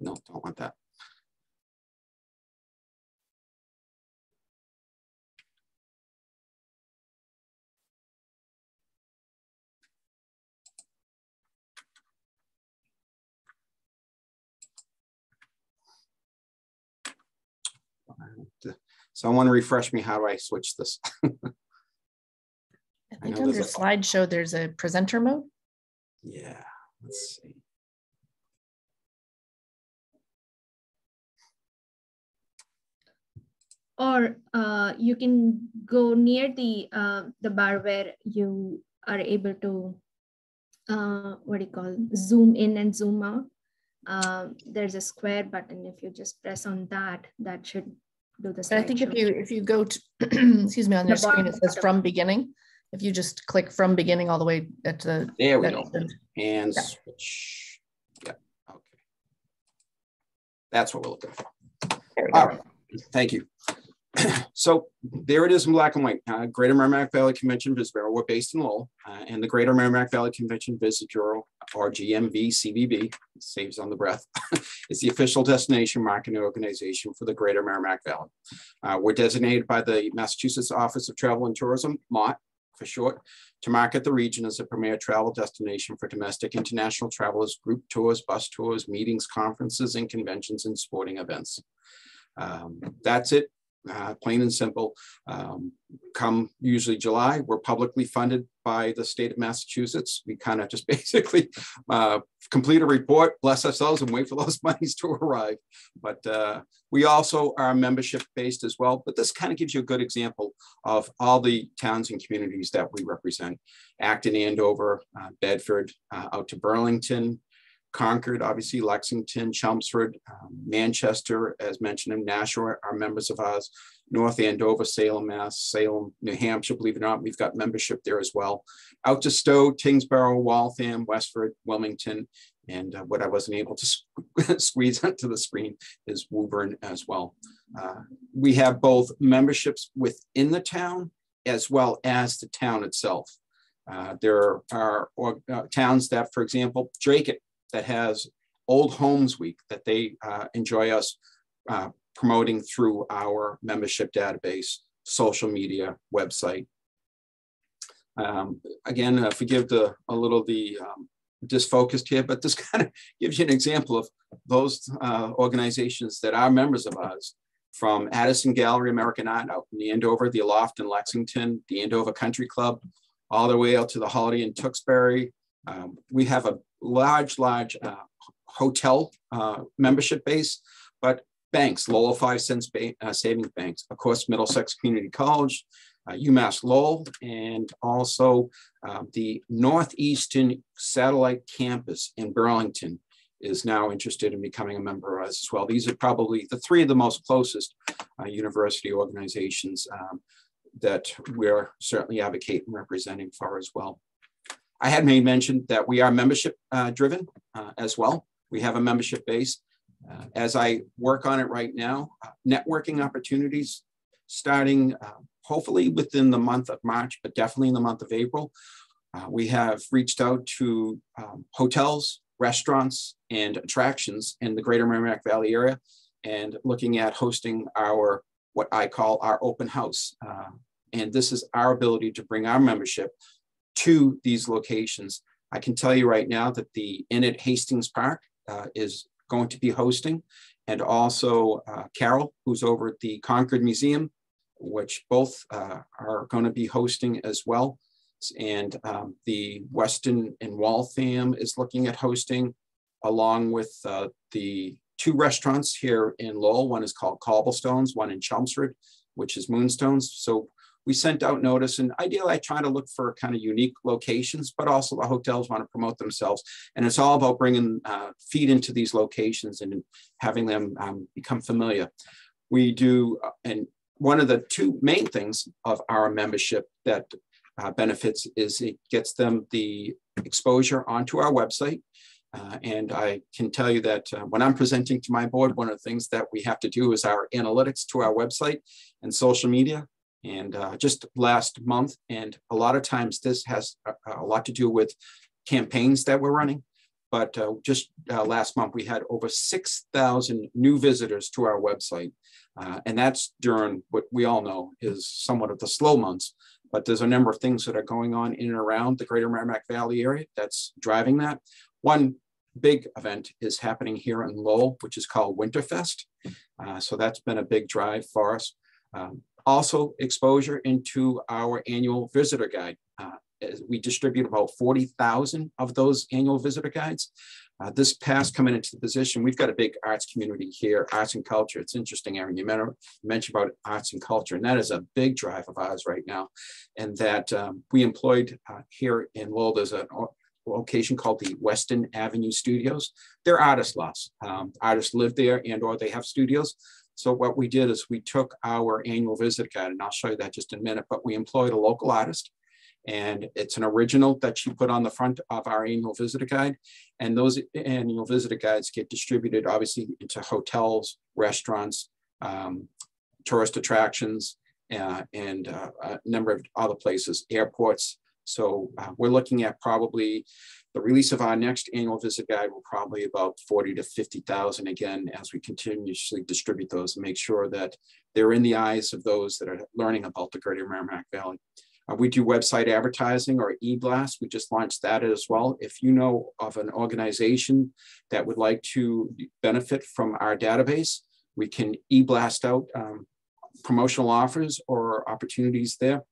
no, don't want that. Someone refresh me. How do I switch this? I think under slideshow, there's a presenter mode. Yeah, let's see. Or uh, you can go near the uh, the bar where you are able to uh, what do you call zoom in and zoom out. Uh, there's a square button. If you just press on that, that should do the I think if you if you go to excuse me on your screen, it says from beginning. If you just click from beginning all the way at the there we go. And yeah. switch. Yeah. Okay. That's what we're looking for. All right. Thank you. so there it is in black and white. Uh, Greater Merrimack Valley Convention Visit Bureau. We're based in Lowell, uh, and the Greater Merrimack Valley Convention Visit Bureau, or GMV CVB, saves on the breath, is the official destination marketing organization for the Greater Merrimack Valley. Uh, we're designated by the Massachusetts Office of Travel and Tourism, MOT for short, to market the region as a premier travel destination for domestic international travelers, group tours, bus tours, meetings, conferences, and conventions and sporting events. Um, that's it uh, plain and simple. Um, come usually July, we're publicly funded by the state of Massachusetts. We kind of just basically uh, complete a report, bless ourselves, and wait for those monies to arrive. But uh, we also are membership based as well. But this kind of gives you a good example of all the towns and communities that we represent. Acton, Andover, uh, Bedford, uh, out to Burlington, Concord, obviously Lexington, Chelmsford, um, Manchester, as mentioned in Nashua, are members of ours. North Andover, Salem, Mass, Salem, New Hampshire, believe it or not, we've got membership there as well. Out to Stow, Tyngsboro, Waltham, Westford, Wilmington, and uh, what I wasn't able to squeeze onto the screen is Woburn as well. Uh, we have both memberships within the town as well as the town itself. Uh, there are uh, towns that, for example, Dracut that has Old Homes Week that they uh, enjoy us uh, promoting through our membership database, social media, website. Um, again, uh, forgive the a little the um, disfocused here, but this kind of gives you an example of those uh, organizations that are members of ours from Addison Gallery American Art out in Andover, the Loft in Lexington, the Andover Country Club, all the way out to the Holiday Inn Tewksbury. Um, we have a large, large uh, hotel uh, membership base, but banks, Lowell five cents ba- uh, savings banks, of course, Middlesex Community College, uh, UMass Lowell, and also um, the Northeastern Satellite Campus in Burlington is now interested in becoming a member as well. These are probably the three of the most closest uh, university organizations um, that we're certainly advocating representing for as well. I had made mention that we are membership uh, driven uh, as well. We have a membership base. Uh, as I work on it right now, uh, networking opportunities starting uh, hopefully within the month of March, but definitely in the month of April. Uh, we have reached out to um, hotels, restaurants, and attractions in the greater Merrimack Valley area and looking at hosting our, what I call our open house. and this is our ability to bring our membership to these locations. I can tell you right now that the Inn at Hastings Park uh, is going to be hosting, and also uh, Carol, who's over at the Concord Museum, which both uh, are going to be hosting as well. And um, the Westin in Waltham is looking at hosting, along with uh, the two restaurants here in Lowell. One is called Cobblestones, one in Chelmsford, which is Moonstones. So we sent out notice and ideally I try to look for kind of unique locations, but also the hotels want to promote themselves. And it's all about bringing uh, feet into these locations and having them um, become familiar. We do, uh, and one of the two main things of our membership that uh, benefits is it gets them the exposure onto our website. Uh, and I can tell you that uh, when I'm presenting to my board, one of the things that we have to do is our analytics to our website and social media and uh, just last month. And a lot of times this has a, a, lot to do with campaigns that we're running. but uh, just uh, last month we had over 6,000 new visitors to our website. Uh, and that's during what we all know is somewhat of the slow months, but there's a number of things that are going on in and around the greater Merrimack Valley area that's driving that. One big event is happening here in Lowell, which is called Winterfest. Uh, so that's been a big drive for us. Um, also exposure into our annual visitor guide. Uh, we distribute about 40,000 of those annual visitor guides. Uh, this past coming into the position, we've got a big arts community here, arts and culture. It's interesting, Aaron, you mentioned about arts and culture, and that is a big drive of ours right now. And that um, we employed uh, here in Lowell, there's a location called the Western Avenue Studios. They're artist lots. Um, artists live there and or they have studios. So what we did is we took our annual visit guide, and I'll show you that just in a minute, but we employed a local artist and it's an original that she put on the front of our annual visitor guide. And those annual visitor guides get distributed obviously into hotels, restaurants, um, tourist attractions, uh, and uh, a number of other places, airports. So uh, we're looking at probably the release of our next annual visit guide will probably about 40 to 50,000 again as we continuously distribute those and make sure that they're in the eyes of those that are learning about the Greater Merrimack Valley. Uh, we do website advertising or e-blast. We just launched that as well. If you know of an organization that would like to benefit from our database, we can e-blast out um, promotional offers or opportunities there.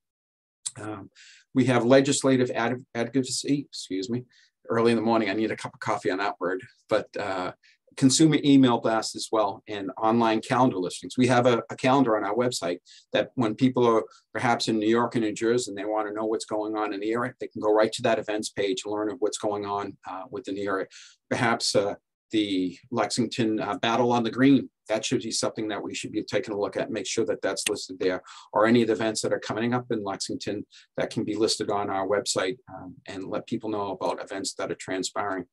Um, we have legislative ad advocacy, excuse me, early in the morning. I need a cup of coffee on that word, but uh, consumer email blasts as well and online calendar listings. We have a, a, calendar on our website that when people are perhaps in New York and New Jersey and they want to know what's going on in the area, they can go right to that events page learn of what's going on uh, within the area. Perhaps uh, the Lexington uh, Battle on the Green that should be something that we should be taking a look at, make sure that that's listed there, or any of the events that are coming up in Lexington that can be listed on our website um, and let people know about events that are transpiring.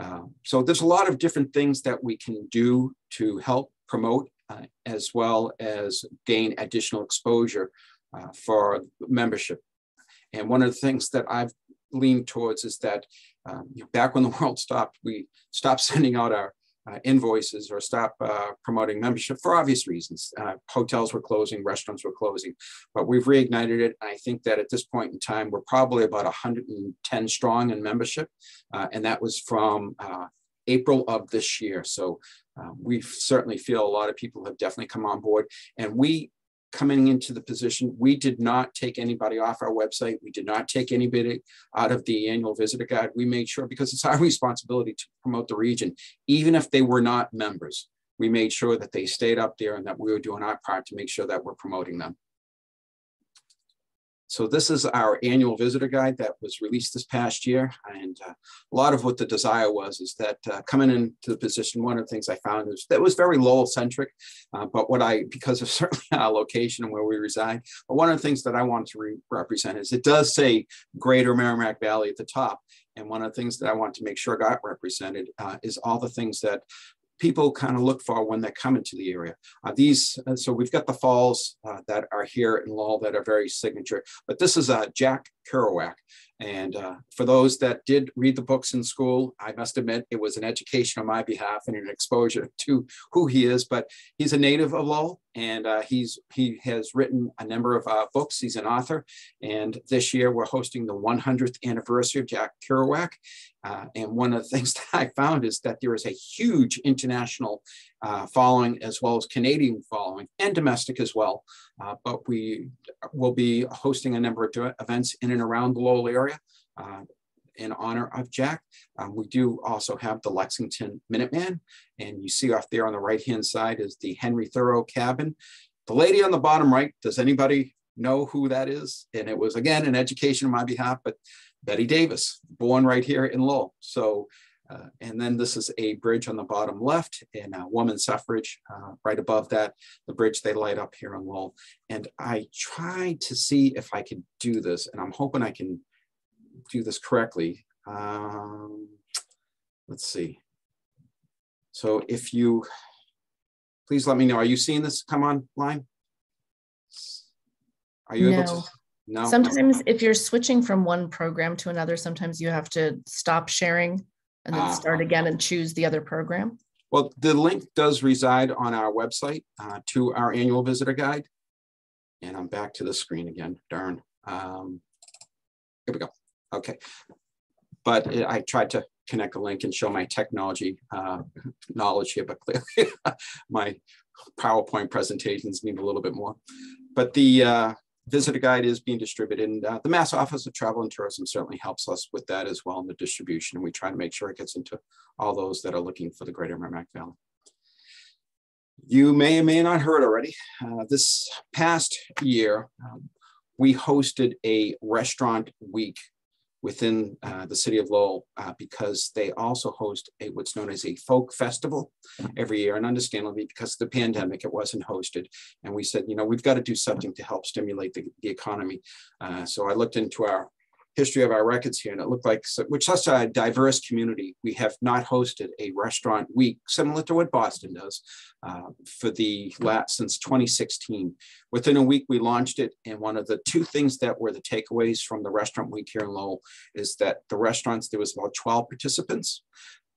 Uh, so there's a lot of different things that we can do to help promote uh, as well as gain additional exposure uh, for membership. And one of the things that I've leaned towards is that um, back when the world stopped, we stopped sending out our uh, invoices or stop uh, promoting membership for obvious reasons. Uh, hotels were closing, restaurants were closing, but we've reignited it. And I think that at this point in time, we're probably about 110 strong in membership, uh, and that was from uh, April of this year. So uh, we certainly feel a lot of people have definitely come on board, and we coming into the position, we did not take anybody off our website. We did not take anybody out of the annual visitor guide. We made sure, because it's our responsibility to promote the region, even if they were not members, we made sure that they stayed up there and that we were doing our part to make sure that we're promoting them. So this is our annual visitor guide that was released this past year. And uh, a lot of what the desire was is that uh, coming into the position, one of the things I found is that was very Lowell centric, uh, but what I, because of certainly our location and where we reside, but one of the things that I want to re represent is it does say Greater Merrimack Valley at the top. And one of the things that I want to make sure got represented uh, is all the things that people kind of look for when they come into the area. Uh, these, uh, so we've got the falls uh, that are here in Lowell that are very signature, but this is uh, Jack Kerouac. And uh, for those that did read the books in school, I must admit it was an education on my behalf and an exposure to who he is. But he's a native of Lowell, and uh, he's he has written a number of uh, books. He's an author, and this year we're hosting the 100th anniversary of Jack Kerouac. Uh, and one of the things that I found is that there is a huge international uh, following as well as Canadian following and domestic as well. Uh, but we will be hosting a number of events in and around the Lowell area uh, in honor of Jack. Um, we do also have the Lexington Minuteman, and you see off there on the right-hand side is the Henry Thoreau cabin. The lady on the bottom right, does anybody know who that is? And it was, again, an education on my behalf, but Bette Davis, born right here in Lowell. So uh, and then this is a bridge on the bottom left and uh, woman suffrage uh, right above that, the bridge they light up here on Lowell. And I tried to see if I could do this, and I'm hoping I can do this correctly. Um, let's see. So if you, please let me know, are you seeing this come online? Are you no. able to? No. Sometimes if you're switching from one program to another, sometimes you have to stop sharing and then start again and choose the other program? Well, the link does reside on our website uh, to our annual visitor guide. And I'm back to the screen again, darn. Um, Here we go, okay. But I tried to connect a link and show my technology uh, knowledge here, but clearly my PowerPoint presentations need a little bit more. But the uh, visitor guide is being distributed and uh, the Mass Office of Travel and Tourism certainly helps us with that as well in the distribution. And we try to make sure it gets into all those that are looking for the Greater Merrimack Valley. You may or may not heard already. Uh, this past year, um, we hosted a restaurant week within uh, the city of Lowell uh, because they also host a what's known as a folk festival every year. And understandably, because of the pandemic, it wasn't hosted. And we said, you know, we've got to do something to help stimulate the, the economy. Uh, so I looked into our history of our records here, and it looked like which such a diverse community. We have not hosted a restaurant week similar to what Boston does uh, for the last since 2016. Within a week, we launched it, and one of the two things that were the takeaways from the restaurant week here in Lowell is that the restaurants there was about 12 participants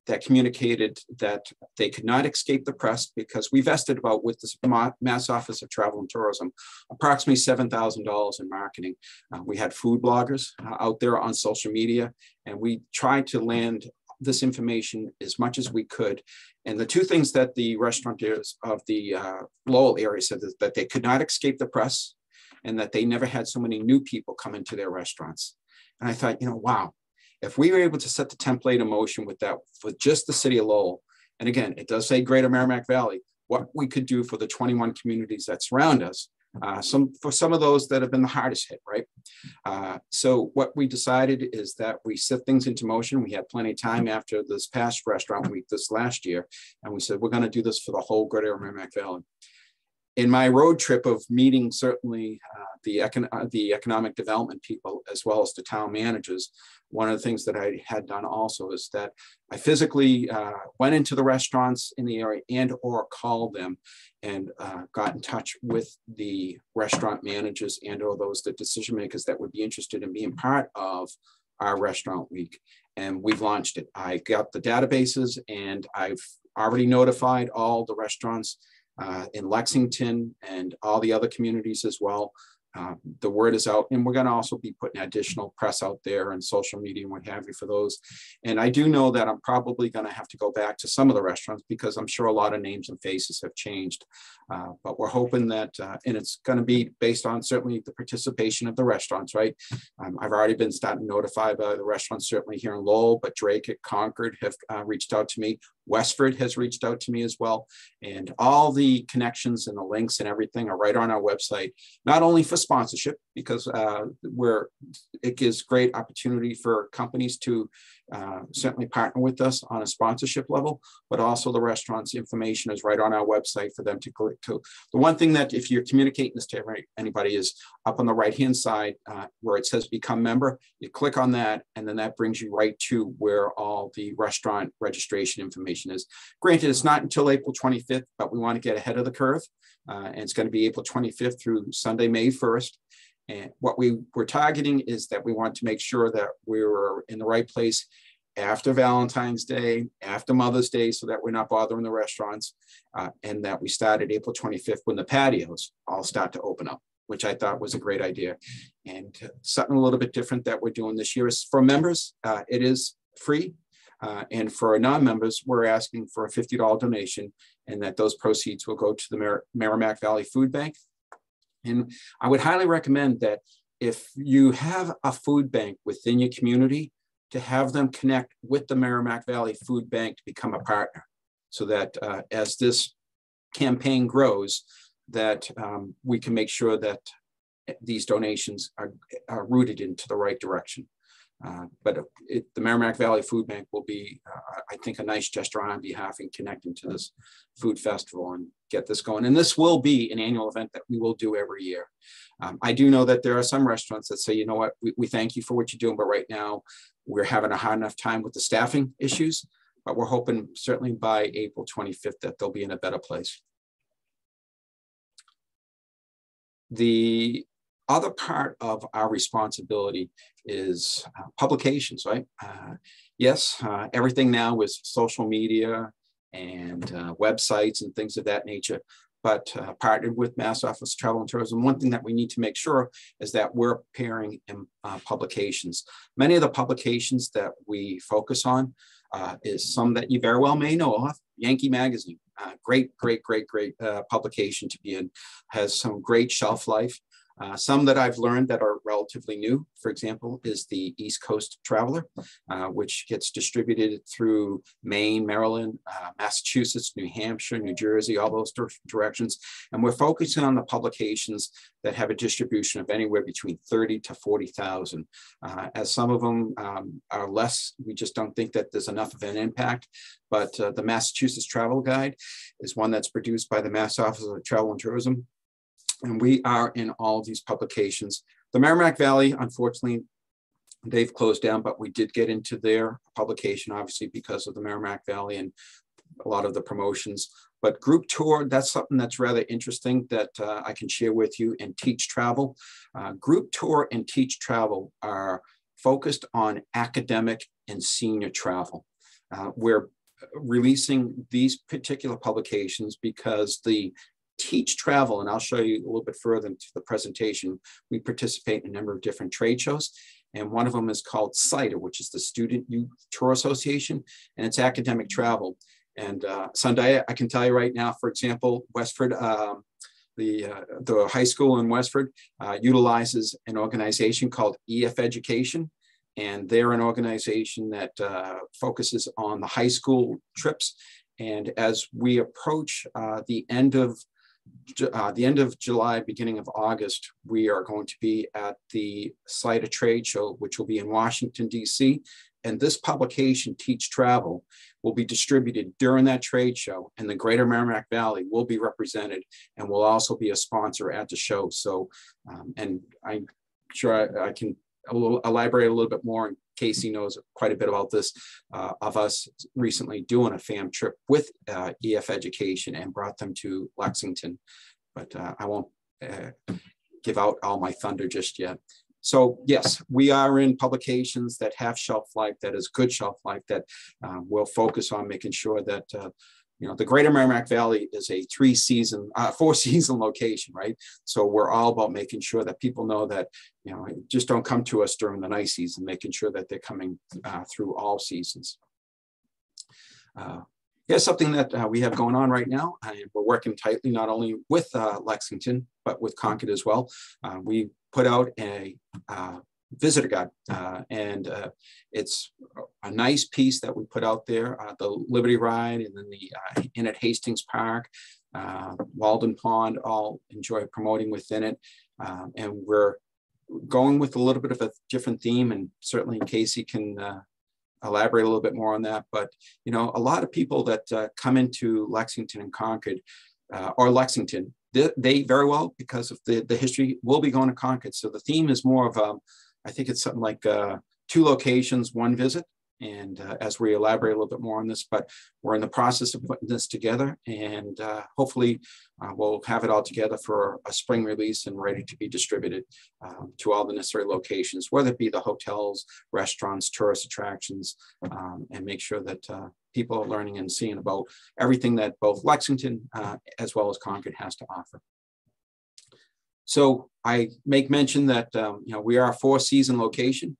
that communicated that they could not escape the press because we vested about with the Mass Office of Travel and Tourism approximately $7,000 in marketing. Uh, we had food bloggers uh, out there on social media, and we tried to land this information as much as we could. And the two things that the restaurateurs of the uh, Lowell area said is that they could not escape the press and that they never had so many new people come into their restaurants. And I thought, you know, wow, if we were able to set the template in motion with that, with just the city of Lowell, and again, it does say Greater Merrimack Valley, what we could do for the 21 communities that surround us, uh, some for some of those that have been the hardest hit, right? Uh, so what we decided is that we set things into motion. We had plenty of time after this past restaurant week this last year, and we said we're going to do this for the whole Greater Merrimack Valley in my road trip of meeting certainly uh, the, econ uh, the economic development people as well as the town managers, one of the things that I had done also is that I physically uh, went into the restaurants in the area and or called them and uh, got in touch with the restaurant managers and or those the decision makers that would be interested in being part of our restaurant week. And we've launched it. I got the databases and I've already notified all the restaurants uh, in Lexington and all the other communities as well. Uh, the word is out, and we're going to also be putting additional press out there and social media and what have you for those. And I do know that I'm probably going to have to go back to some of the restaurants because I'm sure a lot of names and faces have changed. Uh, but we're hoping that, uh, and it's going to be based on certainly the participation of the restaurants, right? Um, I've already been starting notified by the restaurants, certainly here in Lowell, but Drake at Concord have uh, reached out to me. Westford has reached out to me as well. And all the connections and the links and everything are right on our website, not only for sponsorship, because uh, we're, it gives great opportunity for companies to uh, certainly partner with us on a sponsorship level, but also the restaurant's information is right on our website for them to click to. The one thing that if you're communicating this to anybody is up on the right-hand side uh, where it says become member, you click on that and then that brings you right to where all the restaurant registration information is. Granted, it's not until April 25th, but we want to get ahead of the curve. Uh, and it's going to be April 25th through Sunday, May 1st. And what we were targeting is that we want to make sure that we were in the right place after Valentine's Day, after Mother's Day, so that we're not bothering the restaurants, uh, and that we started April 25th when the patios all start to open up, which I thought was a great idea. And something a little bit different that we're doing this year is for members, uh, it is free. Uh, and for non-members, we're asking for a $50 donation and that those proceeds will go to the Mer Merrimack Valley Food Bank. And I would highly recommend that if you have a food bank within your community, to have them connect with the Merrimack Valley Food Bank to become a partner so that uh, as this campaign grows, that um, we can make sure that these donations are, are rooted into the right direction. Uh, but it, the Merrimack Valley Food Bank will be, uh, I think, a nice gesture on behalf in connecting to this food festival and get this going. And this will be an annual event that we will do every year. Um, I do know that there are some restaurants that say, you know what, we, we thank you for what you're doing, but right now we're having a hard enough time with the staffing issues. But we're hoping certainly by April 25th that they'll be in a better place. The other part of our responsibility is uh, publications, right? Uh, yes, uh, everything now is social media and uh, websites and things of that nature, but uh, partnered with Mass Office of Travel and Tourism. One thing that we need to make sure is that we're pairing in uh, publications. Many of the publications that we focus on is some that you very well may know of, Yankee Magazine. Great, great, great, great publication to be in. Has some great shelf life. Uh, some that I've learned that are relatively new, for example, is the East Coast Traveler, uh, which gets distributed through Maine, Maryland, uh, Massachusetts, New Hampshire, New Jersey, all those directions. And we're focusing on the publications that have a distribution of anywhere between 30 to 40,000. Uh, as some of them um, are less, we just don't think that there's enough of an impact. But uh, the Massachusetts Travel Guide is one that's produced by the Mass Office of Travel and Tourism and we are in all these publications. The Merrimack Valley, unfortunately, they've closed down, but we did get into their publication, obviously, because of the Merrimack Valley and a lot of the promotions. But group tour, that's something that's rather interesting that uh, I can share with you and teach travel. Uh, group tour and teach travel are focused on academic and senior travel. Uh, we're releasing these particular publications because the teach travel, and I'll show you a little bit further into the presentation, we participate in a number of different trade shows. And one of them is called SYTA, which is the Student Youth Tour Association, and it's academic travel. And uh, Sunday, I can tell you right now, for example, Westford, um, the, uh, the high school in Westford uh, utilizes an organization called EF Education. And they're an organization that uh, focuses on the high school trips. And as we approach uh, the end of uh, the end of July, beginning of August, we are going to be at the SYTA Trade Show, which will be in Washington, D.C. And this publication, Teach Travel, will be distributed during that trade show, and the Greater Merrimack Valley will be represented and will also be a sponsor at the show. So, um, and I'm sure I, I can elaborate a little bit more and Casey knows quite a bit about this, uh, of us recently doing a FAM trip with uh, EF Education and brought them to Lexington. But uh, I won't uh, give out all my thunder just yet. So yes, we are in publications that have shelf life, that is good shelf life, that uh, will focus on making sure that uh, you know, the Greater Merrimack Valley is a three season, uh, four season location, right? So we're all about making sure that people know that, you know, just don't come to us during the nice season, making sure that they're coming uh, through all seasons. Uh, here's something that uh, we have going on right now. And we're working tightly not only with uh, Lexington, but with Concord as well. Uh, we put out a uh, visitor guide. Uh, and uh, it's a nice piece that we put out there, uh, the Liberty Ride and then the uh, Inn at Hastings Park, uh, Walden Pond, all enjoy promoting within it. Um, and we're going with a little bit of a different theme and certainly Casey can uh, elaborate a little bit more on that. But, you know, a lot of people that come into Lexington and Concord or Lexington, they, very well, because of the, the history, will be going to Concord. So the theme is more of um, I think it's something like uh, two locations, one visit. And uh, as we elaborate a little bit more on this, but we're in the process of putting this together and uh, hopefully uh, we'll have it all together for a spring release and ready to be distributed um, to all the necessary locations, whether it be the hotels, restaurants, tourist attractions, um, and make sure that uh, people are learning and seeing about everything that both Lexington uh, as well as Concord has to offer. So I make mention that um, you know we are a four season location.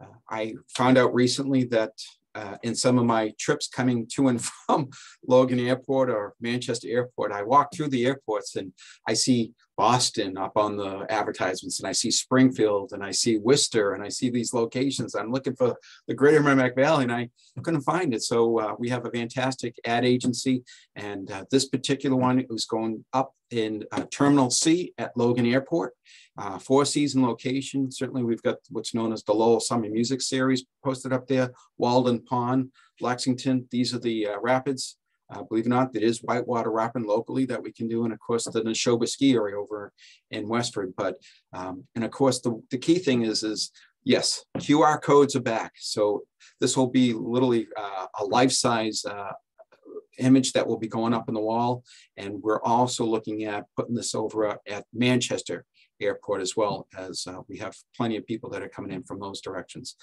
Uh, I found out recently that uh, in some of my trips coming to and from Logan Airport or Manchester Airport, I walk through the airports and I see Boston up on the advertisements, and I see Springfield, and I see Worcester, and I see these locations. I'm looking for the Greater Merrimack Valley, and I couldn't find it. So uh, we have a fantastic ad agency, and uh, this particular one was going up in uh, Terminal C at Logan Airport. Uh, four season location. Certainly, we've got what's known as the Lowell Summer Music Series posted up there. Walden Pond, Lexington. These are the uh, rapids uh, believe it or not, there is whitewater rafting locally that we can do. And of course, the Nashoba ski area over in Westford. But, um, and of course, the, the key thing is, is yes, QR codes are back. So this will be literally uh, a life-size uh, image that will be going up on the wall. And we're also looking at putting this over at Manchester airport as well as uh, we have plenty of people that are coming in from those directions.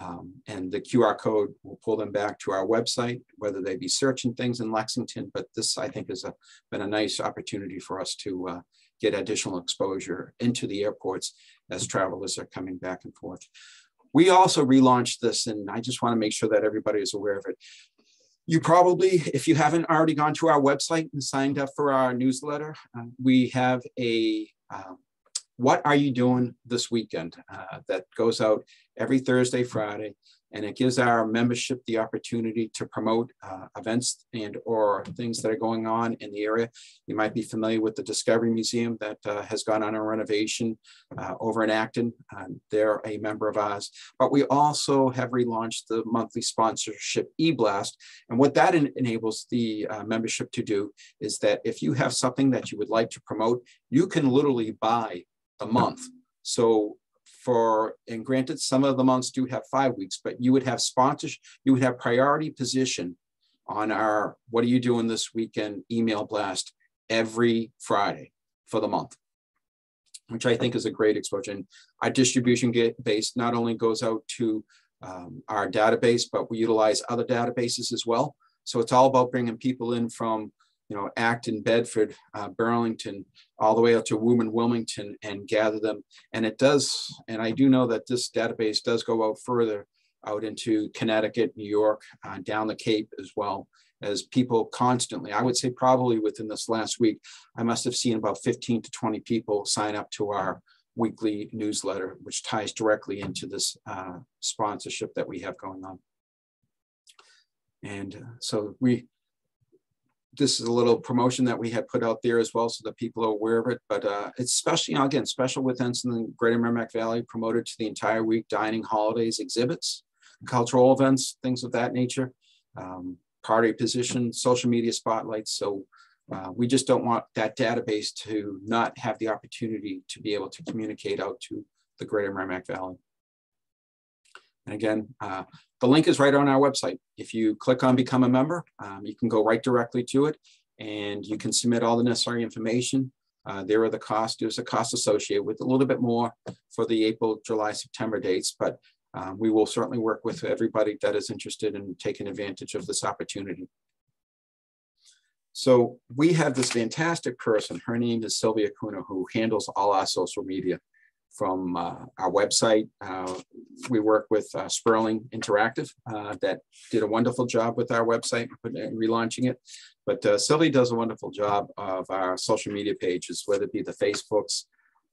Um, and the QR code will pull them back to our website, whether they be searching things in Lexington. But this, I think, has a, been a nice opportunity for us to uh, get additional exposure into the airports as travelers are coming back and forth. We also relaunched this, and I just want to make sure that everybody is aware of it. You probably, if you haven't already gone to our website and signed up for our newsletter, uh, we have a uh, what are you doing this weekend uh, that goes out every Thursday, Friday, and it gives our membership the opportunity to promote uh, events and or things that are going on in the area. You might be familiar with the Discovery Museum that uh, has gone on a renovation uh, over in Acton. they're a member of ours, but we also have relaunched the monthly sponsorship e-blast. And what that en enables the uh, membership to do is that if you have something that you would like to promote, you can literally buy a month. So for, and granted, some of the months do have five weeks, but you would have sponsorship, you would have priority position on our, what are you doing this weekend email blast every Friday for the month, which I think is a great exposure. And our distribution get base not only goes out to um, our database, but we utilize other databases as well. So it's all about bringing people in from you know, Acton, Bedford, uh, Burlington, all the way up to Woburn, Wilmington, and gather them. And it does, and I do know that this database does go out further out into Connecticut, New York, uh, down the Cape as well as people constantly, I would say probably within this last week, I must have seen about 15 to 20 people sign up to our weekly newsletter, which ties directly into this uh, sponsorship that we have going on. And uh, so we, this is a little promotion that we had put out there as well so that people are aware of it. But uh, it's special, you know, again, special events in the greater Merrimack Valley promoted to the entire week, dining, holidays, exhibits, cultural events, things of that nature, um, party position, social media spotlights. So uh, we just don't want that database to not have the opportunity to be able to communicate out to the greater Merrimack Valley. And again, uh, the link is right on our website. If you click on become a member, um, you can go right directly to it and you can submit all the necessary information. Uh, there are the costs, there's a cost associated with a little bit more for the April, July, September dates, but um, we will certainly work with everybody that is interested in taking advantage of this opportunity. So we have this fantastic person, her name is Sylvia Kuna, who handles all our social media from uh, our website. Uh, we work with uh, Sperling Interactive that did a wonderful job with our website, and relaunching it. But Sylvie does a wonderful job of our social media pages, whether it be the Facebooks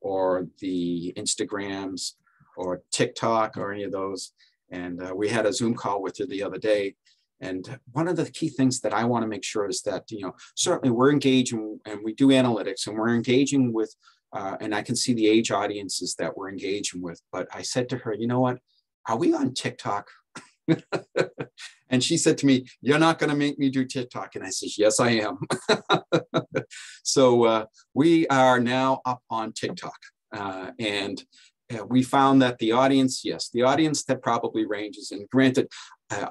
or the Instagrams or TikTok or any of those. And uh, we had a Zoom call with her the other day. And one of the key things that I want to make sure is that, you know, certainly we're engaging and we do analytics and we're engaging with uh, and I can see the age audiences that we're engaging with. But I said to her, you know what? Are we on TikTok? and she said to me, You're not going to make me do TikTok. And I said, Yes, I am. so uh, we are now up on TikTok. Uh, and uh, we found that the audience, yes, the audience that probably ranges, and granted,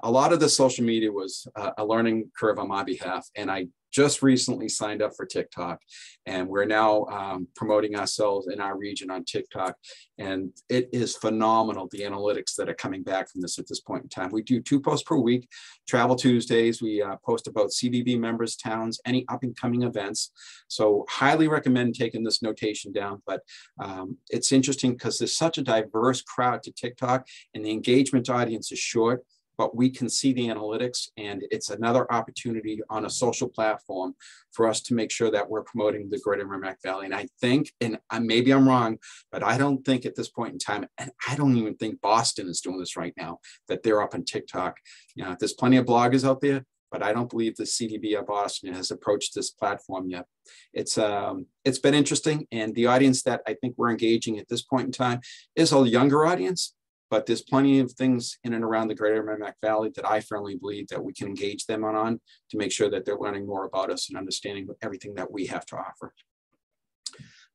a lot of the social media was uh, a learning curve on my behalf. And I just recently signed up for TikTok, and we're now um, promoting ourselves in our region on TikTok. And it is phenomenal the analytics that are coming back from this at this point in time. We do two posts per week, Travel Tuesdays. We uh, post about CVB members, towns, any up and coming events. So, highly recommend taking this notation down. But um, it's interesting because there's such a diverse crowd to TikTok, and the engagement audience is short but we can see the analytics and it's another opportunity on a social platform for us to make sure that we're promoting the greater Merrimack Valley. And I think, and maybe I'm wrong, but I don't think at this point in time, and I don't even think Boston is doing this right now, that they're up on TikTok. You know, there's plenty of bloggers out there, but I don't believe the CVB of Boston has approached this platform yet. It's um, it's been interesting, and the audience that I think we're engaging at this point in time is a younger audience, but there's plenty of things in and around the greater Merrimack Valley that I firmly believe that we can engage them on, to make sure that they're learning more about us and understanding everything that we have to offer.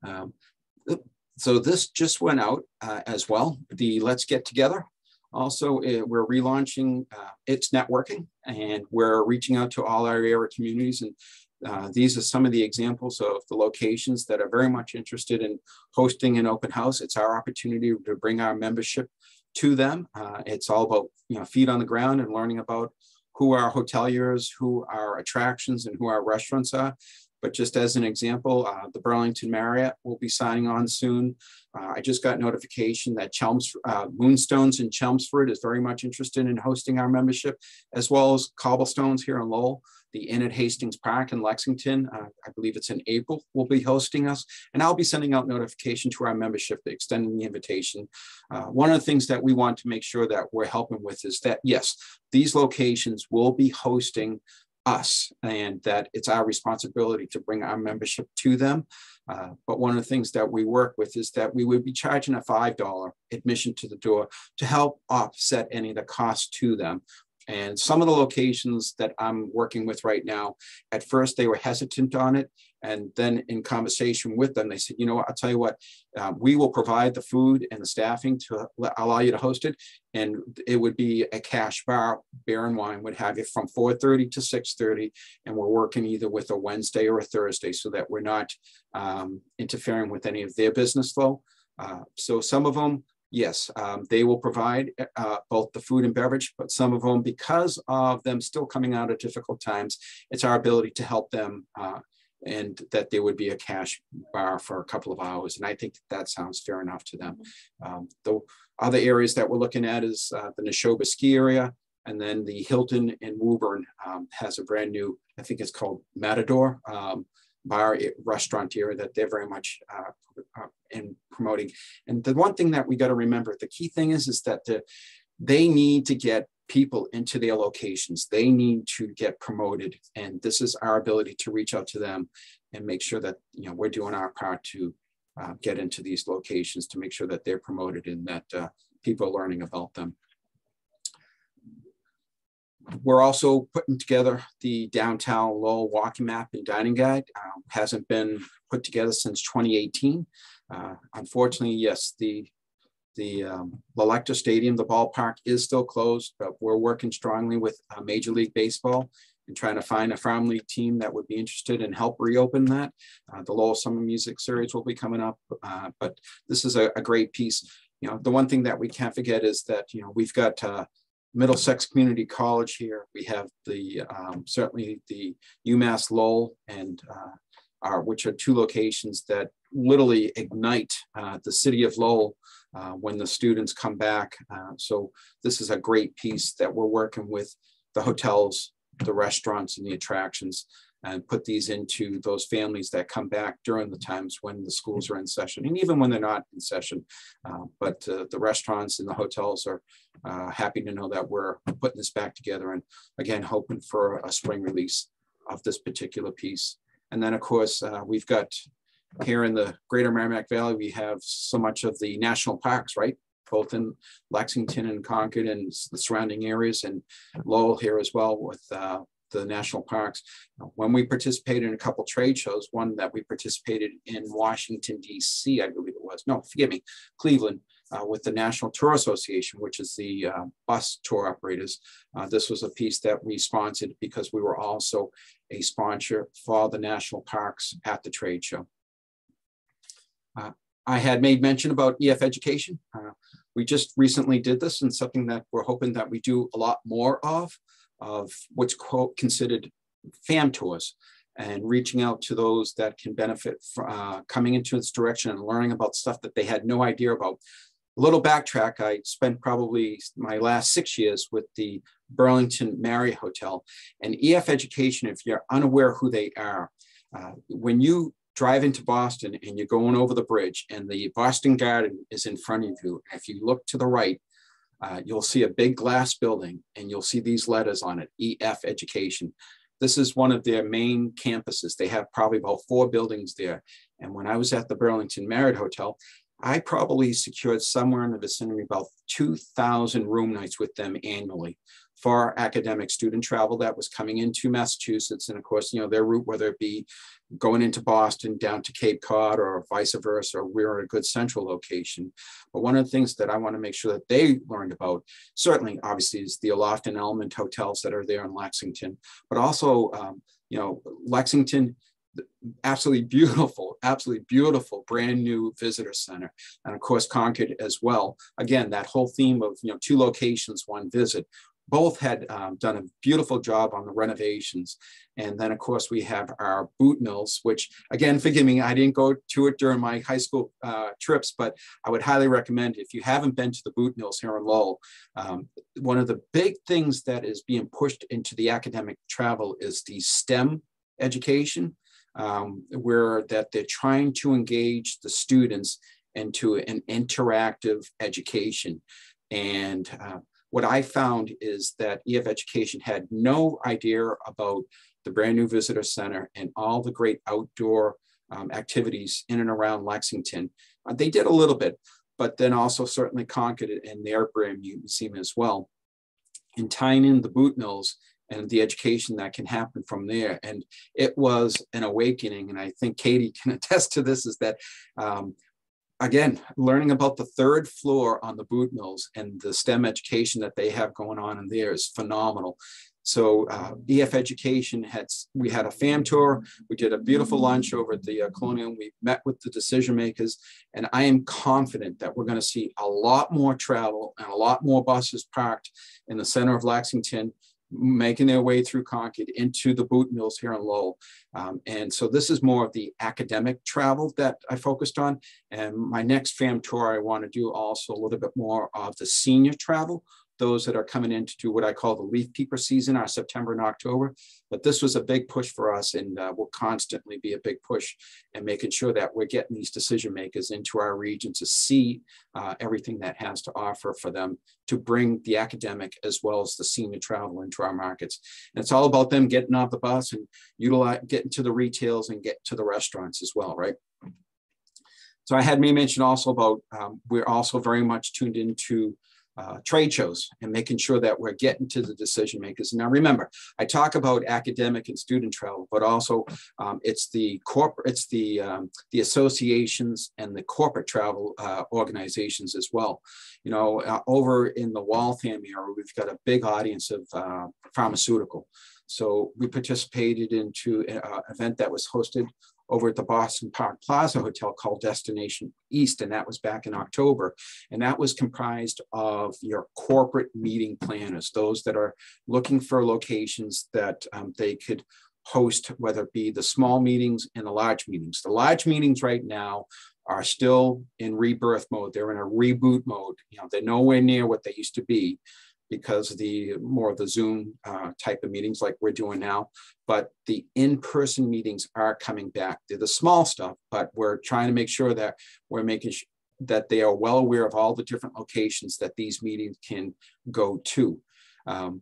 Um, so this just went out uh, as well, the Let's Get Together. Also, uh, we're relaunching uh, It's Networking and we're reaching out to all our area communities and Uh, these are some of the examples of the locations that are very much interested in hosting an open house. It's our opportunity to bring our membership to them. Uh, it's all about you know feet on the ground and learning about who our hoteliers, who our attractions, and who our restaurants are. But just as an example, uh, the Burlington Marriott will be signing on soon. Uh, I just got notification that Chelms, uh, Moonstones in Chelmsford is very much interested in hosting our membership, as well as Cobblestones here in Lowell. The Inn at Hastings Park in Lexington, uh, I believe it's in April, will be hosting us. And I'll be sending out notification to our membership, extending the invitation. Uh, one of the things that we want to make sure that we're helping with is that, yes, these locations will be hosting us and that it's our responsibility to bring our membership to them. Uh, but one of the things that we work with is that we would be charging a $5 admission to the door to help offset any of the costs to them. And some of the locations that I'm working with right now, at first they were hesitant on it. And then in conversation with them, they said, you know what, I'll tell you what, uh, we will provide the food and the staffing to allow you to host it. And it would be a cash bar, beer and wine would have you from 4.30 to 6.30. And we're working either with a Wednesday or a Thursday so that we're not um, interfering with any of their business flow. Uh, so some of them yes, um, they will provide uh, both the food and beverage, but some of them, because of them still coming out of difficult times, it's our ability to help them uh, and that there would be a cash bar for a couple of hours. And I think that, that sounds fair enough to them. Um, the other areas that we're looking at is uh, the Nashoba ski area, and then the Hilton in Woburn um, has a brand new, I think it's called Matador um, bar restaurant here that they're very much uh, uh, in promoting. And the one thing that we got to remember, the key thing is, is that the, they need to get people into their locations. They need to get promoted. And this is our ability to reach out to them and make sure that you know we're doing our part to uh, get into these locations to make sure that they're promoted and that uh, people are learning about them. We're also putting together the downtown Lowell walking map and dining guide. Uh, hasn't been put together since 2018. Uh, unfortunately, yes, the the um, Lecter Stadium, the ballpark is still closed, but we're working strongly with uh, Major League Baseball and trying to find a farm league team that would be interested and help reopen that. Uh, the Lowell Summer Music Series will be coming up, uh, but this is a, a, great piece. You know, the one thing that we can't forget is that, you know, we've got uh, Middlesex Community College here. We have the um, certainly the UMass Lowell and uh, are, which are two locations that literally ignite uh, the city of Lowell uh, when the students come back. Uh, so this is a great piece that we're working with the hotels, the restaurants and the attractions and put these into those families that come back during the times when the schools are in session and even when they're not in session. Uh, but uh, the restaurants and the hotels are uh, happy to know that we're putting this back together and again, hoping for a spring release of this particular piece. And then of course, uh, we've got here in the greater Merrimack Valley, we have so much of the national parks, right? Both in Lexington and Concord and the surrounding areas and Lowell here as well with uh, the national parks. When we participated in a couple trade shows, one that we participated in Washington, DC, I believe it was, no, forgive me, Cleveland, uh, with the National Tour Association, which is the uh, bus tour operators. Uh, this was a piece that we sponsored because we were also a sponsor for the national parks at the trade show. Uh, I had made mention about EF education. Uh, we just recently did this and something that we're hoping that we do a lot more of, of what's quote, considered FAM tours and reaching out to those that can benefit from uh, coming into this direction and learning about stuff that they had no idea about. A little backtrack, I spent probably my last six years with the Burlington Marriott Hotel and EF Education, if you're unaware who they are, uh, when you drive into Boston and you're going over the bridge and the Boston Garden is in front of you. If you look to the right, uh, you'll see a big glass building and you'll see these letters on it, EF Education. This is one of their main campuses. They have probably about four buildings there. And when I was at the Burlington Marriott Hotel, I probably secured somewhere in the vicinity about 2,000 room nights with them annually for academic student travel that was coming into Massachusetts. And of course, you know, their route, whether it be going into Boston down to Cape Cod or vice versa, or we're in a good central location. But one of the things that I want to make sure that they learned about, certainly obviously is the Aloft and Element hotels that are there in Lexington, but also um, you know, Lexington, absolutely beautiful, absolutely beautiful, brand new visitor center. And of course, Concord as well. Again, that whole theme of, you know, two locations, one visit. Both had um, done a beautiful job on the renovations. And then, of course, we have our Boott Mills, which, again, forgive me, I didn't go to it during my high school uh, trips, but I would highly recommend if you haven't been to the Boott Mills here in Lowell, um, one of the big things that is being pushed into the academic travel is the STEM education um, where that they're trying to engage the students into an interactive education. And uh, what I found is that EF Education had no idea about the brand new visitor center and all the great outdoor um, activities in and around Lexington. Uh, they did a little bit, but then also certainly Concord and their brand museum as well. And tying in the Boott Mills and the education that can happen from there. And it was an awakening. And I think Katie can attest to this is that, um, again, learning about the third floor on the Boott Mills and the STEM education that they have going on in there is phenomenal. So uh, EF Education had, we had a fam tour. We did a beautiful lunch over at the uh, Colonial. We met with the decision makers and I am confident that we're gonna see a lot more travel and a lot more buses parked in the center of Lexington making their way through Concord into the Boott Mills here in Lowell. Um, and so this is more of the academic travel that I focused on. And my next FAM tour, I want to do also a little bit more of the senior travel, those that are coming in to do what I call the leaf peeper season, our September and October. But this was a big push for us and uh, will constantly be a big push and making sure that we're getting these decision makers into our region to see uh, everything that has to offer for them to bring the academic as well as the senior travel into our markets. And it's all about them getting off the bus and utilize, getting to the retails and get to the restaurants as well, right? So I had me mention also about, um, we're also very much tuned into uh, trade shows and making sure that we're getting to the decision makers. Now, remember, I talk about academic and student travel, but also um, it's the corporate, it's the um, the associations and the corporate travel uh, organizations as well. You know, uh, over in the Waltham area, we've got a big audience of uh, pharmaceutical. So we participated into an uh, event that was hosted over at the Boston Park Plaza Hotel called Destination East, and that was back in October. And that was comprised of your corporate meeting planners, those that are looking for locations that um, they could host, whether it be the small meetings and the large meetings. The large meetings right now are still in rebirth mode. They're in a reboot mode. You know, they're nowhere near what they used to be because the more of the Zoom uh, type of meetings like we're doing now, but the in-person meetings are coming back. They're the small stuff, but we're trying to make sure that we're making sure that they are well aware of all the different locations that these meetings can go to. Um,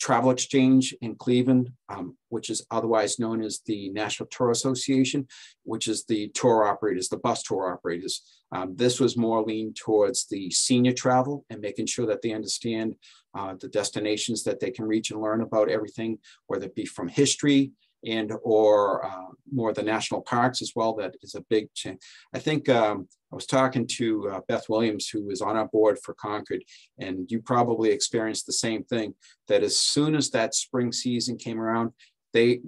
Travel Exchange in Cleveland, um, which is otherwise known as the National Tour Association, which is the tour operators, the bus tour operators. Um, this was more leaned towards the senior travel and making sure that they understand uh, the destinations that they can reach and learn about everything, whether it be from history, and or uh, more the national parks as well. That is a big change. I think um, I was talking to uh, Beth Williams, who is on our board for Concord, and you probably experienced the same thing. That as soon as that spring season came around, they,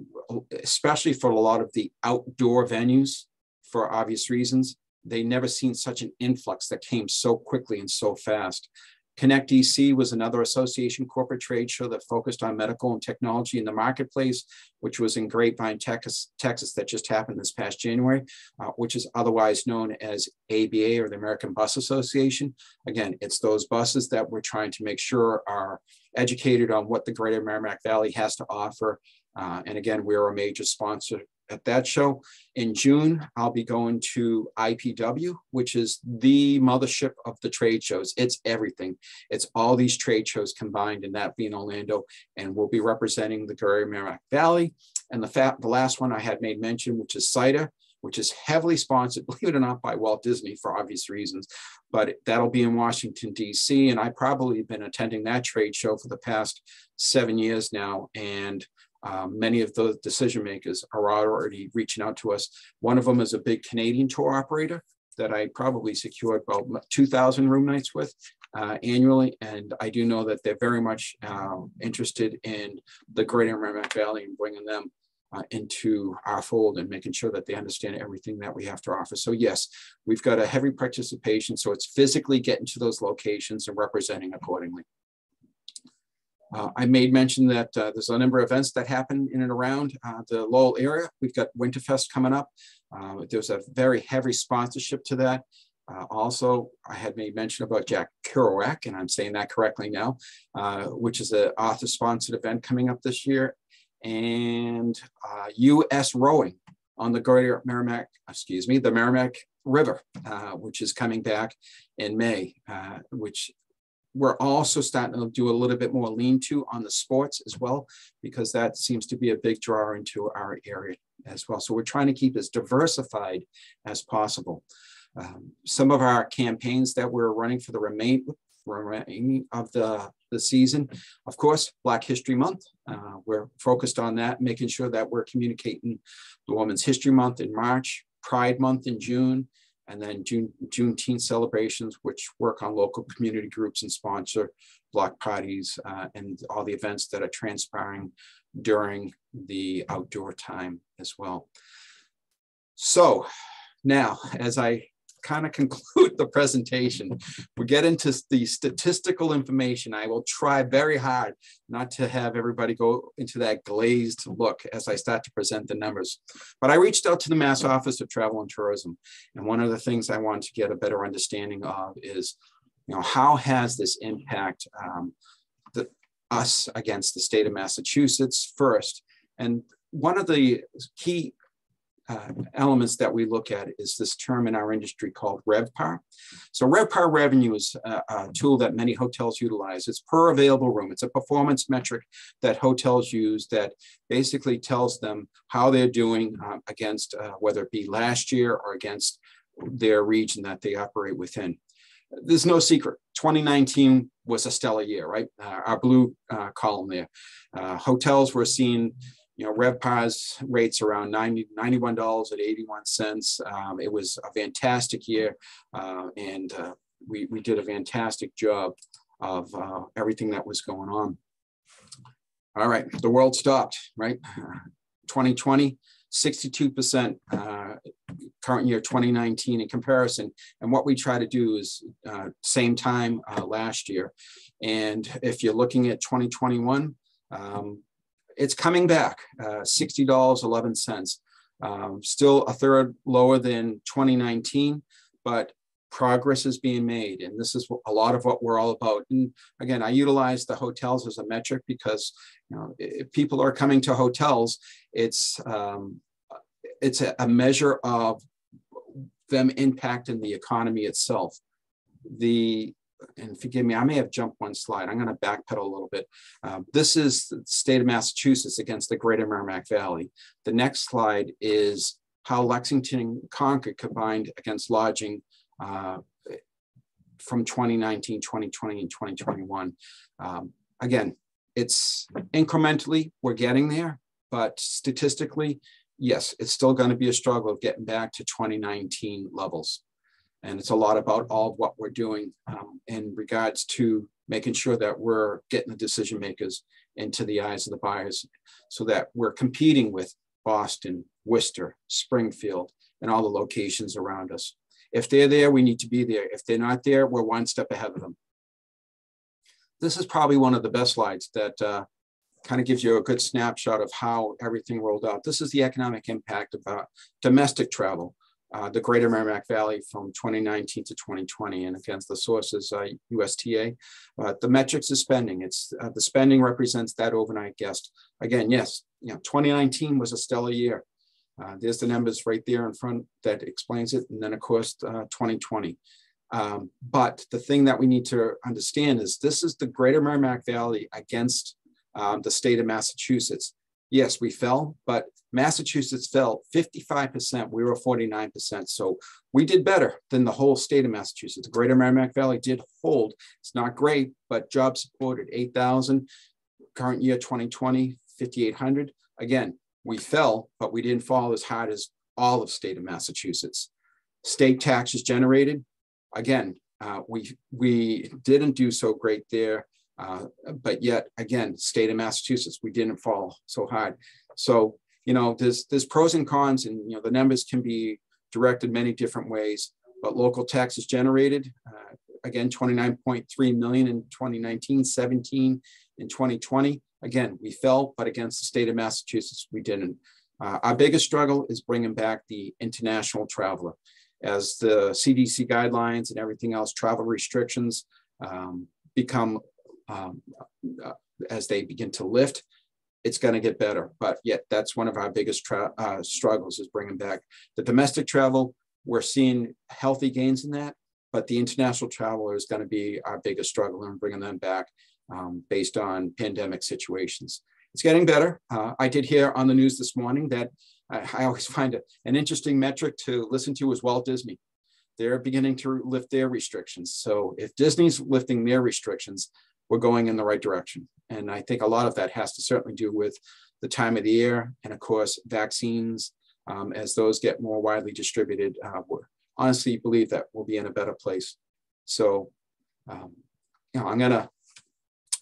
especially for a lot of the outdoor venues, for obvious reasons, they never seen such an influx that came so quickly and so fast. Connect DC was another association corporate trade show that focused on medical and technology in the marketplace, which was in Grapevine, Texas, Texas that just happened this past January, uh, which is otherwise known as ABA or the American Bus Association. Again, it's those buses that we're trying to make sure are educated on what the greater Merrimack Valley has to offer. Uh, and again, we're a major sponsor at that show. In June, I'll be going to IPW, which is the mothership of the trade shows. It's everything. It's all these trade shows combined, and that being Orlando. And we'll be representing the Greater Merrimack Valley. And the, fact, the last one I had made mention, which is SYTA, which is heavily sponsored, believe it or not, by Walt Disney for obvious reasons. But that'll be in Washington, D.C. And I probably have been attending that trade show for the past seven years now. And um, many of the decision makers are already reaching out to us. One of them is a big Canadian tour operator that I probably secured about 2,000 room nights with uh, annually. And I do know that they're very much uh, interested in the Greater Merrimack Valley and bringing them uh, into our fold and making sure that they understand everything that we have to offer. So yes, we've got a heavy participation. So it's physically getting to those locations and representing accordingly. Uh, I made mention that uh, there's a number of events that happen in and around uh, the Lowell area. We've got Winterfest coming up. Uh, there's a very heavy sponsorship to that. Uh, also, I had made mention about Jack Kerouac, and I'm saying that correctly now, uh, which is an author-sponsored event coming up this year, and U.S. rowing on the Greater Merrimack, excuse me, the Merrimack River, which is coming back in May, which we're also starting to do a little bit more lean to on the sports as well, because that seems to be a big draw into our area as well. So we're trying to keep as diversified as possible. Um, some of our campaigns that we're running for the remain, remaining of the, the season, of course, Black History Month. Uh, we're focused on that, making sure that we're communicating the Women's History Month in March, Pride Month in June, and then June, Juneteenth celebrations, which work on local community groups and sponsor block parties uh, and all the events that are transpiring during the outdoor time as well. So now, as I kind of conclude the presentation. We get into the statistical information. I will try very hard not to have everybody go into that glazed look as I start to present the numbers. But I reached out to the Mass Office of Travel and Tourism. And one of the things I want to get a better understanding of is, you know, how has this impact um, the, us against the state of Massachusetts first? And one of the key uh, elements that we look at is this term in our industry called RevPAR. So RevPAR revenue is a, a, tool that many hotels utilize. It's per available room. It's a performance metric that hotels use that basically tells them how they're doing uh, against uh, whether it be last year or against their region that they operate within. There's no secret. 2019 was a stellar year, right? Uh, our blue uh, column there. Uh, hotels were seeing you know, RevPAR's rates around 90, $91 at 81 cents. Um, it was a fantastic year uh, and uh, we, we did a fantastic job of uh, everything that was going on. All right, the world stopped, right? 2020, 62% uh, current year 2019 in comparison. And what we try to do is uh, same time uh, last year. And if you're looking at 2021, um, it's coming back, uh, $60.11. Um, still a third lower than 2019, but progress is being made. And this is a lot of what we're all about. And again, I utilize the hotels as a metric because you know, if people are coming to hotels, it's, um, it's a, a measure of them impacting the economy itself. The and forgive me, I may have jumped one slide. I'm going to backpedal a little bit. Uh, this is the state of Massachusetts against the greater Merrimack Valley. The next slide is how Lexington and Concord combined against lodging uh, from 2019, 2020, and 2021. Um, again, it's incrementally, we're getting there, but statistically, yes, it's still going to be a struggle of getting back to 2019 levels. And it's a lot about all of what we're doing um, in regards to making sure that we're getting the decision makers into the eyes of the buyers so that we're competing with Boston, Worcester, Springfield, and all the locations around us. If they're there, we need to be there. If they're not there, we're one step ahead of them. This is probably one of the best slides that uh, kind of gives you a good snapshot of how everything rolled out. This is the economic impact of uh, domestic travel uh, the greater Merrimack Valley from 2019 to 2020. And against the sources, uh, USTA. Uh, the metrics is spending. It's uh, the spending represents that overnight guest. Again, yes, you know, 2019 was a stellar year. Uh, there's the numbers right there in front that explains it. And then of course, 2020. Uh, um, but the thing that we need to understand is this is the greater Merrimack Valley against um, the state of Massachusetts. Yes, we fell, but Massachusetts fell 55%, we were 49%. So we did better than the whole state of Massachusetts. The greater Merrimack Valley did hold. It's not great, but job supported 8,000. Current year 2020, 5,800. Again, we fell, but we didn't fall as hard as all of state of Massachusetts. State taxes generated, again, uh, we, we didn't do so great there, uh, but yet again, state of Massachusetts, we didn't fall so hard. So you know, there's there's pros and cons, and you know the numbers can be directed many different ways. But local taxes generated, uh, again, 29.3 million in 2019, 17 in 2020. Again, we fell, but against the state of Massachusetts, we didn't. Uh, our biggest struggle is bringing back the international traveler. As the CDC guidelines and everything else, travel restrictions um, become, um, uh, as they begin to lift, it's going to get better. But yet, that's one of our biggest uh, struggles is bringing back the domestic travel. We're seeing healthy gains in that, but the international travel is going to be our biggest struggle in bringing them back um, based on pandemic situations. It's getting better. Uh, I did hear on the news this morning that I, I always find an interesting metric to listen to is Walt Disney. They're beginning to lift their restrictions. So if Disney's lifting their restrictions, we're going in the right direction. And I think a lot of that has to certainly do with the time of the year and, of course, vaccines. Um, as those get more widely distributed, uh, honestly believe that we'll be in a better place. So, um, you know, I'm going to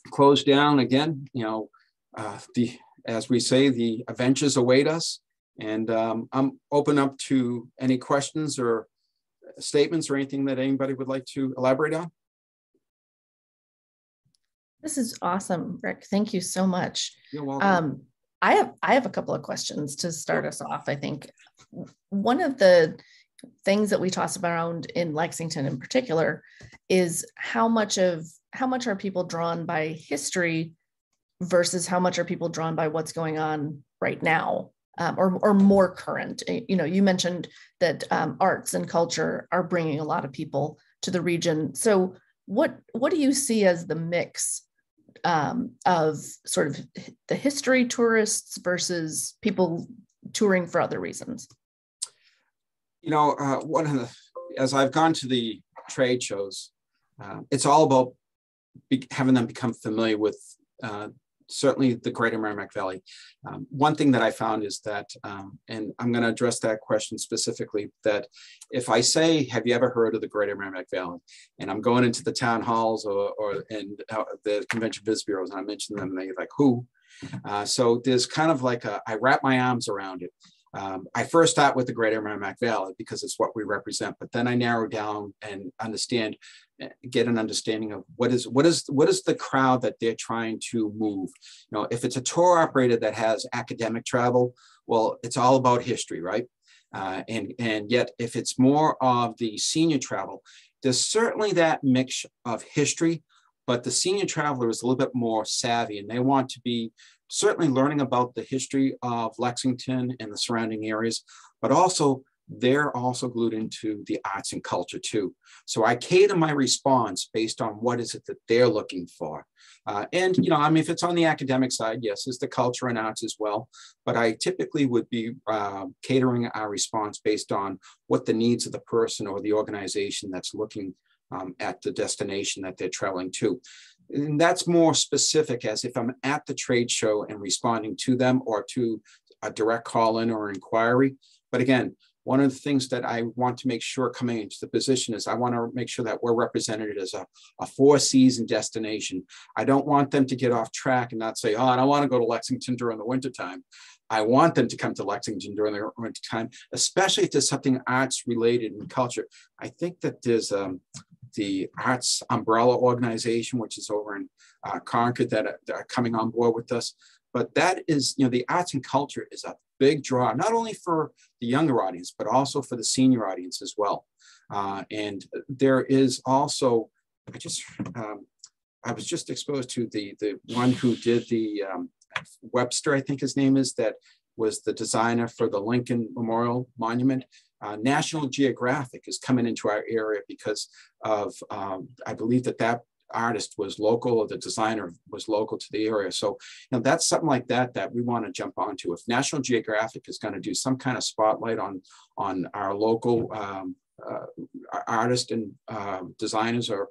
close down again. You know, uh, the as we say, the adventures await us, and um, I'm open up to any questions or statements or anything that anybody would like to elaborate on. This is awesome, Rick. Thank you so much. You're welcome. Um, I have I have a couple of questions to start us off. I think one of the things that we toss around in Lexington in particular is how much of how much are people drawn by history versus how much are people drawn by what's going on right now um, or, or more current eh, you know you mentioned that um, arts and culture are bringing a lot of people to the region so what what do you see as the mix um, of sort of the history tourists versus people touring for other reasons? You know, uh, one of the, as I've gone to the trade shows, uh, it's all about be, having them become familiar with uh, certainly the greater Merrimack Valley. Um, one thing that I found is that, um, and I'm going to address that question specifically, that if I say, have you ever heard of the greater Merrimack Valley? And I'm going into the town halls or, or and uh, the convention biz bureaus and I mention them and they're like, who? Uh, so there's kind of like a, I wrap my arms around it. Um, I first start with the Greater Merrimack Valley because it's what we represent, but then I narrow down and understand, eh, get an understanding of what is what is what is the crowd that they're trying to move. You know, if it's a tour operator that has academic travel, well, it's all about history, right? Uh, and and yet, if it's more of the senior travel, there's certainly that mix of history, but the senior traveler is a little bit more savvy, and they want to be certainly learning about the history of Lexington and the surrounding areas, but also they're also glued into the arts and culture too. So I cater my response based on what is it that they're looking for. Uh, and, you know, I mean, if it's on the academic side, yes, it's the culture and arts as well. But I typically would be uh, catering our response based on what the needs of the person or the organization that's looking um, at the destination that they're traveling to. And that's more specific as if I'm at the trade show and responding to them or to a direct call in or inquiry. But again, one of the things that I want to make sure coming into the position is I want to make sure that we're represented as a, a four season destination. I don't want them to get off track and not say, oh, I don't want to go to Lexington during the wintertime. I want them to come to Lexington during the wintertime, especially if there's something arts related and culture. I think that there's um, the Arts Umbrella Organization, which is over in uh, Concord, that are, that are coming on board with us. But that is, you know, the arts and culture is a big draw, not only for the younger audience, but also for the senior audience as well. Uh, and there is also, I just, um, I was just exposed to the the one who did the um, Webster, I think his name is, that was the designer for the Lincoln Memorial Monument. Uh, National Geographic is coming into our area because of, um, I believe that that artist was local or the designer was local to the area. So you know, that's something like that that we want to jump onto. If National Geographic is going to do some kind of spotlight on, on our local um, artists and uh, designers or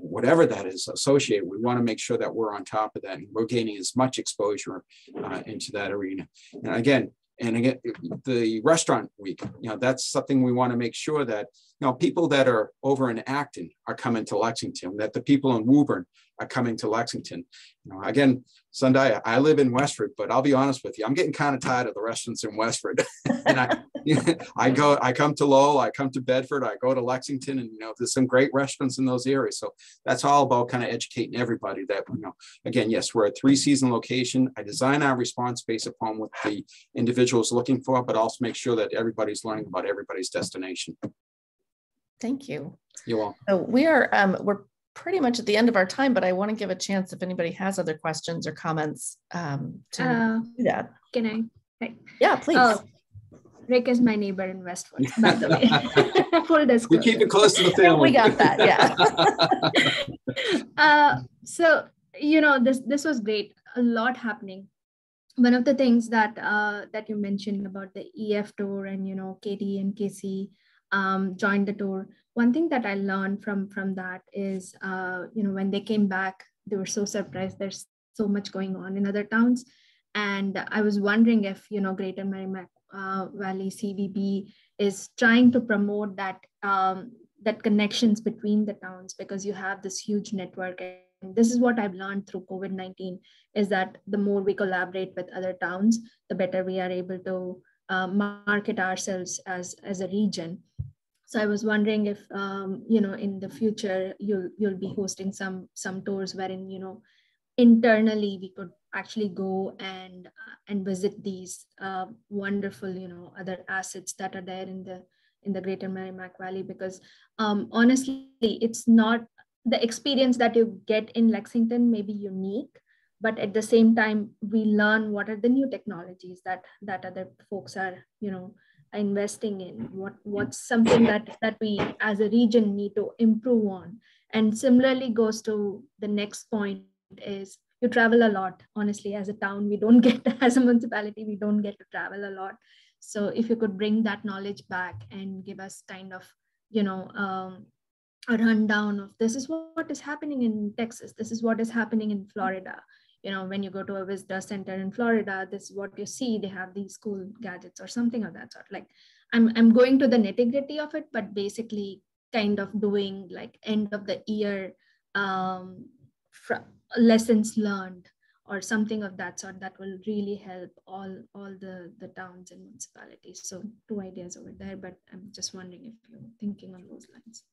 whatever that is associated, we want to make sure that we're on top of that and we're gaining as much exposure uh, into that arena. And again, and again, the restaurant week, you know, that's something we want to make sure that, you know, people that are over in Acton are coming to Lexington, that the people in Woburn coming to Lexington. You know, again, Sandhya, I live in Westford, but I'll be honest with you, I'm getting kind of tired of the restaurants in Westford. and I, I go, I come to Lowell, I come to Bedford, I go to Lexington, and you know, there's some great restaurants in those areas. So that's all about kind of educating everybody that you know. Again, yes, we're a three-season location. I design our response based upon what the individual is looking for, but also make sure that everybody's learning about everybody's destination. Thank you. You're welcome. So we are um, we're pretty much at the end of our time, but I want to give a chance if anybody has other questions or comments um, to uh, do that. Can I? Hey. Yeah, please. Oh, Rick is my neighbor in Westford, by the way. Full disclosure. We keep it close to the family. we got that, yeah. uh, so you know this this was great. A lot happening. One of the things that uh, that you mentioned about the EF tour and you know Katie and Casey um, joined the tour. One thing that I learned from from that is, uh, you know, when they came back, they were so surprised. There's so much going on in other towns, and I was wondering if you know Greater Merrimack uh, Valley CVB is trying to promote that um, that connections between the towns because you have this huge network. And this is what I've learned through COVID nineteen is that the more we collaborate with other towns, the better we are able to uh, market ourselves as as a region so I was wondering if um, you know in the future you'll you'll be hosting some some tours wherein you know internally we could actually go and uh, and visit these uh, wonderful you know other assets that are there in the in the greater merrimack valley because um, honestly it's not the experience that you get in lexington may be unique but at the same time we learn what are the new technologies that that other folks are you know investing in? What what's something that that we as a region need to improve on? And similarly goes to the next point is you travel a lot. Honestly as a town we don't get as a municipality we don't get to travel a lot. So if you could bring that knowledge back and give us kind of you know um, a rundown of this is what is happening in texas. This is what is happening in florida you know, when you go to a visitor center in Florida, this is what you see. They have these cool gadgets or something of that sort. Like I'm, I'm going to the nitty gritty of it, but basically kind of doing like end of the year um, lessons learned or something of that sort that will really help all all the the towns and municipalities so two ideas over there but i'm just wondering if you're thinking on those lines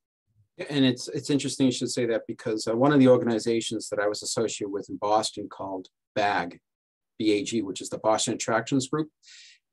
and it's it's interesting you should say that because uh, one of the organizations that I was associated with in Boston called BAG, BAG, which is the Boston Attractions Group,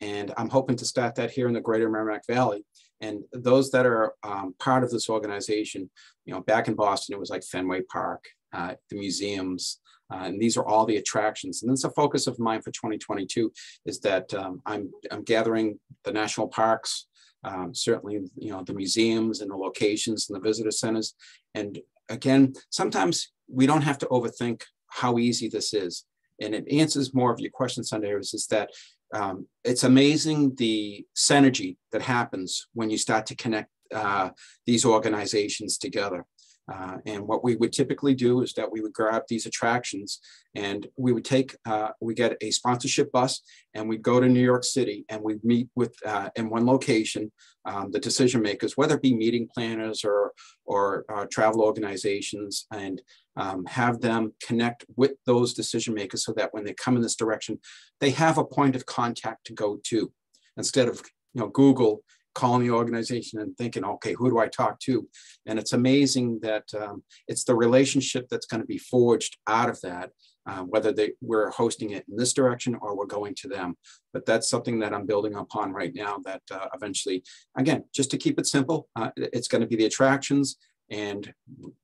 and I'm hoping to start that here in the Greater Merrimack Valley. And those that are um, part of this organization, you know, back in Boston, it was like Fenway Park, uh, the museums, uh, and these are all the attractions. And that's a focus of mine for 2022 is that um, I'm, I'm gathering the national parks, um, certainly you know the museums and the locations and the visitor centers. And again, sometimes we don't have to overthink how easy this is. And it answers more of your questions, Sandhya, is, is that um, it's amazing the synergy that happens when you start to connect uh, these organizations together. Uh, and what we would typically do is that we would grab these attractions and we would take, uh, we get a sponsorship bus and we'd go to New York City and we'd meet with, uh, in one location, um, the decision makers, whether it be meeting planners or, or uh, travel organizations and um, have them connect with those decision makers so that when they come in this direction, they have a point of contact to go to instead of you know, Google calling the organization and thinking, okay, who do I talk to? And it's amazing that um, it's the relationship that's going to be forged out of that, uh, whether they, we're hosting it in this direction or we're going to them. But that's something that I'm building upon right now that uh, eventually, again, just to keep it simple, uh, it's going to be the attractions. And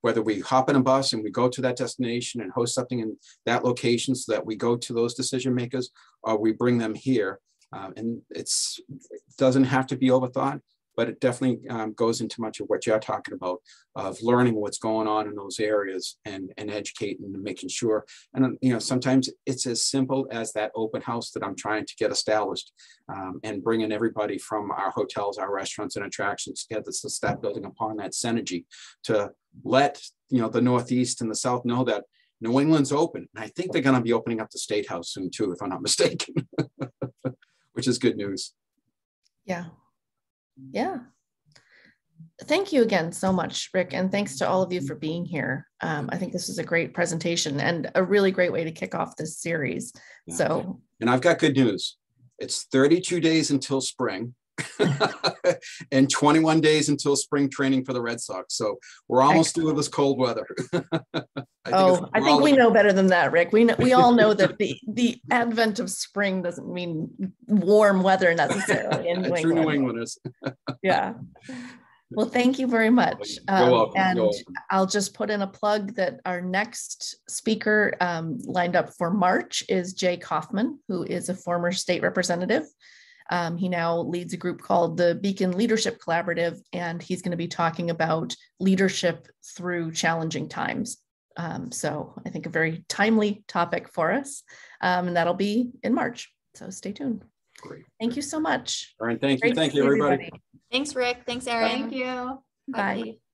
whether we hop in a bus and we go to that destination and host something in that location so that we go to those decision makers, or we bring them here, uh, and it's it doesn't have to be overthought, but it definitely um, goes into much of what you're talking about of learning what's going on in those areas and, and educating and making sure. And, you know, sometimes it's as simple as that open house that I'm trying to get established um, and bringing everybody from our hotels, our restaurants and attractions together to start building upon that synergy to let, you know, the Northeast and the South know that New England's open. And I think they're going to be opening up the State House soon too, if I'm not mistaken. which is good news. Yeah. Yeah. thank you again so much, Rick, and thanks to all of you for being here. Um, I think this was a great presentation and a really great way to kick off this series. Yeah. So, And I've got good news. It's 32 days until spring. and 21 days until spring training for the Red Sox. So we're almost through with this cold weather. I oh, I think we know better than that, Rick. We know, we all know that the the advent of spring doesn't mean warm weather necessarily in New True New Englanders. yeah. Well, thank you very much. Um, and I'll just put in a plug that our next speaker um, lined up for March is Jay Kaufman, who is a former state representative um, he now leads a group called the Beacon Leadership Collaborative, and he's going to be talking about leadership through challenging times. Um, so I think a very timely topic for us, um, and that'll be in March. So stay tuned. Great. Thank you so much. All right. Thank you. Thank you, everybody. everybody. Thanks, Rick. Thanks, Erin. Thank you. Bye. Bye.